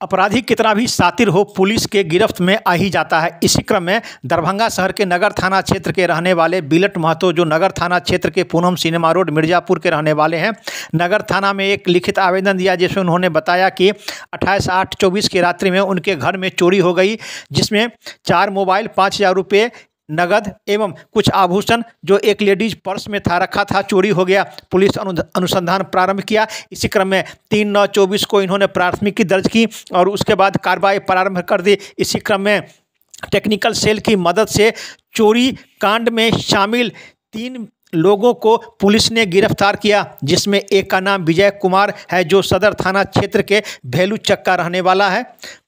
अपराधी कितना भी सातिर हो, पुलिस के गिरफ्त में आ ही जाता है। इसी क्रम में दरभंगा शहर के नगर थाना क्षेत्र के रहने वाले बिलट महतो, जो नगर थाना क्षेत्र के पूनम सिनेमा रोड, मिर्ज़ापुर के रहने वाले हैं, नगर थाना में एक लिखित आवेदन दिया, जिसमें उन्होंने बताया कि अट्ठाईस आठ चौबीस की रात्रि में उनके घर में चोरी हो गई, जिसमें चार मोबाइल, पाँच हज़ार रुपये नगद एवं कुछ आभूषण जो एक लेडीज़ पर्स में था, रखा था, चोरी हो गया। पुलिस अनुसंधान प्रारंभ किया। इसी क्रम में तीन नौ चौबीस को इन्होंने प्राथमिकी दर्ज की और उसके बाद कार्रवाई प्रारंभ कर दी। इसी क्रम में टेक्निकल सेल की मदद से चोरी कांड में शामिल तीन लोगों को पुलिस ने गिरफ़्तार किया, जिसमें एक का नाम विजय कुमार है, जो सदर थाना क्षेत्र के भेलू चक का रहने वाला है।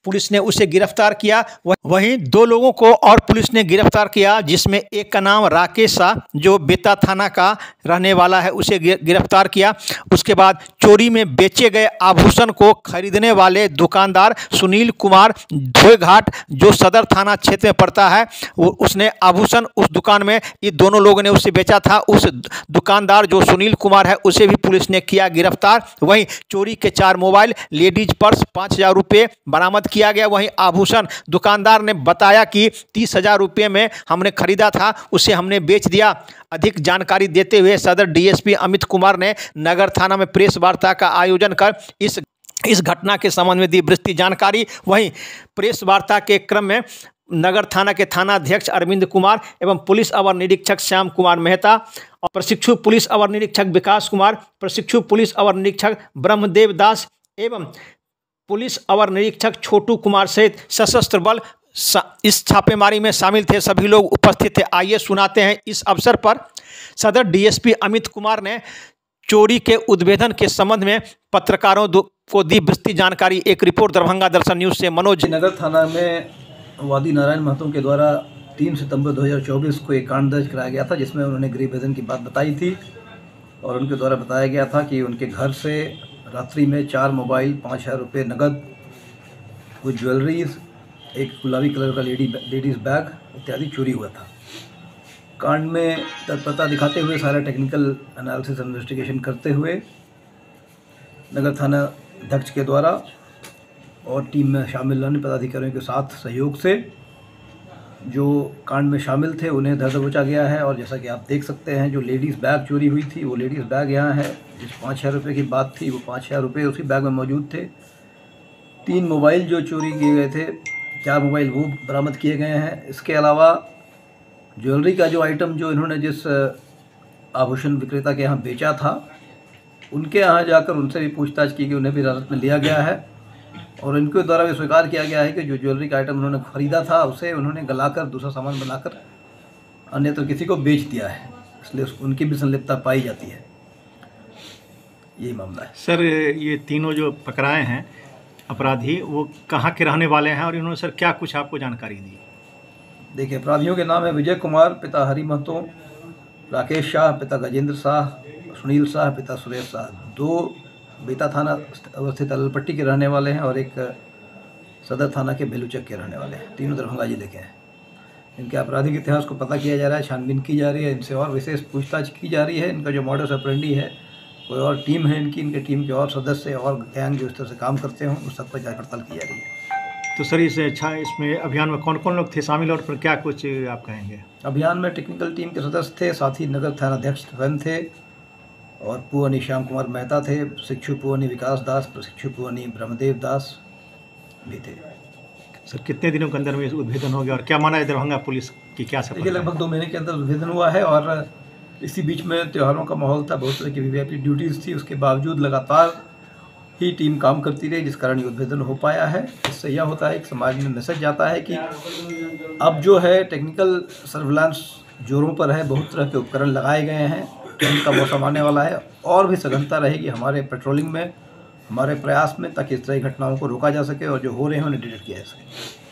पुलिस ने उसे गिरफ़्तार किया। वहीं दो लोगों को और पुलिस ने गिरफ़्तार किया, जिसमें एक का नाम राकेश शाह जो बेता थाना का रहने वाला है, उसे गिरफ़्तार किया। उसके बाद चोरी में बेचे गए आभूषण को खरीदने वाले दुकानदार सुनील कुमार धोएघाट, जो सदर थाना क्षेत्र में पड़ता है उसने आभूषण उस दुकान में, ये दोनों लोगों ने उसे बेचा था। उस दुकानदार जो सुनील कुमार है, उसे भी पुलिस ने किया गिरफ़्तार। वहीं चोरी के चार मोबाइल, लेडीज़ पर्स, पाँच हज़ार रुपये बरामद किया गया। वहीं आभूषण, दुकानदार ने बताया कि तीस हज़ार रुपये में हमने खरीदा था, उसे हमने बेच दिया। अधिक जानकारी देते हुए सदर डीएसपी अमित कुमार ने नगर थाना में प्रेस वार्ता का आयोजन कर इस इस घटना के संबंध में दी विस्तृत जानकारी। वहीं प्रेस वार्ता के क्रम में नगर थाना के थाना अध्यक्ष अरविंद कुमार एवं पुलिस अवर निरीक्षक श्याम कुमार मेहता और प्रशिक्षु पुलिस अवर निरीक्षक विकास कुमार, प्रशिक्षु पुलिस अवर निरीक्षक ब्रह्मदेव दास एवं पुलिस अवर निरीक्षक छोटू कुमार सहित सशस्त्र बल इस छापेमारी में शामिल थे। सभी लोग उपस्थित थे। आइए सुनाते हैं इस अवसर पर सदर डीएसपी अमित कुमार ने चोरी के उद्भेदन के संबंध में पत्रकारों को दी विस्तृत जानकारी। एक रिपोर्ट दरभंगा दर्शन न्यूज़ से मनोज। नगर थाना में वादी नारायण महतो के द्वारा तीन सितंबर 2024 को एक कांड दर्ज कराया गया था, जिसमें उन्होंने गृह भजन की बात बताई थी और उनके द्वारा बताया गया था कि उनके घर से रात्रि में चार मोबाइल, पाँच हज़ार रुपये नकद कुछ ज्वेलरीज, एक गुलाबी कलर का लेडी, लेडीज़ बैग इत्यादि चोरी हुआ था। कांड में तत्परता दिखाते हुए सारा टेक्निकल एनालिसिस इन्वेस्टिगेशन करते हुए नगर थाना अध्यक्ष के द्वारा और टीम में शामिल अन्य पदाधिकारियों के साथ सहयोग से जो कांड में शामिल थे, उन्हें धर दबोचा गया है। और जैसा कि आप देख सकते हैं, जो लेडीज़ बैग चोरी हुई थी, वो लेडीज़ बैग यहाँ है। जिस पाँच हज़ार रुपये की बात थी, वो पाँच हज़ार रुपये उसी बैग में मौजूद थे। तीन मोबाइल जो चोरी किए गए थे, चार मोबाइल वो बरामद किए गए हैं। इसके अलावा ज्वेलरी का जो आइटम जो इन्होंने जिस आभूषण विक्रेता के यहाँ बेचा था, उनके यहाँ जाकर उनसे भी पूछताछ की कि उन्हें भी हिरासत में लिया गया है। और इनके द्वारा भी स्वीकार किया गया है कि जो ज्वेलरी का आइटम उन्होंने ख़रीदा था उसे उन्होंने गलाकर दूसरा सामान बनाकर अन्यत्र किसी को बेच दिया है। इसलिए उनकी भी संलिप्तता पाई जाती है। यही मामला है। सर ये तीनों जो पकड़ाए हैं अपराधी वो कहाँ के रहने वाले हैं और इन्होंने सर क्या कुछ आपको जानकारी दी? देखिए अपराधियों के नाम है विजय कुमार पिता हरि महतो राकेश शाह पिता गजेंद्र शाह सुनील शाह पिता सुरेश शाह। दो बेता थाना अवस्थित अलपट्टी के रहने वाले हैं और एक सदर थाना के बेलूचक के रहने वाले हैं। तीनों दरभंगा ज़िले के हैं। इनके आपराधिक इतिहास को पता किया जा रहा है छानबीन की जा रही है इनसे और विशेष पूछताछ की जा रही है। इनका जो मॉडल अप्रेंडी है कोई और टीम है इनकी इनके टीम के और सदस्य और गैंग जो इस तरह से काम करते हैं उस सब पर जाँच पड़ताल की जा रही है। तो सर इसे अच्छा इसमें अभियान में कौन कौन लोग थे शामिल और फिर क्या कुछ आप कहेंगे? अभियान में टेक्निकल टीम के सदस्य थे साथ ही नगर थानाध्यक्ष स्वयं थे और पुअनी श्याम कुमार मेहता थे शिक्षु पुअनी विकास दास प्रशिक्षु पुअनी ब्रह्मदेव दास भी थे। सर कितने दिनों के अंदर में उद्भेदन हो गया और क्या माना है दरभंगा पुलिस की क्या सर लगभग दो महीने के अंदर उद्भेदन हुआ है और इसी बीच में त्योहारों का माहौल था बहुत तरह की वी ड्यूटीज़ थी उसके बावजूद लगातार ही टीम काम करती रही जिस कारण ये उद्भेदन हो पाया है। इससे यह होता है कि समाज में मैसेज जाता है कि अब जो है टेक्निकल सर्विलांस जोरों पर है बहुत तरह के उपकरण लगाए गए हैं। ट्रेन का मौसम आने वाला है और भी सघनता रहेगी हमारे पेट्रोलिंग में, हमारे प्रयास में, ताकि इस तरह की घटनाओं को रोका जा सके और जो हो रहे हैं उन्हें डिटेक्ट किया जा सके।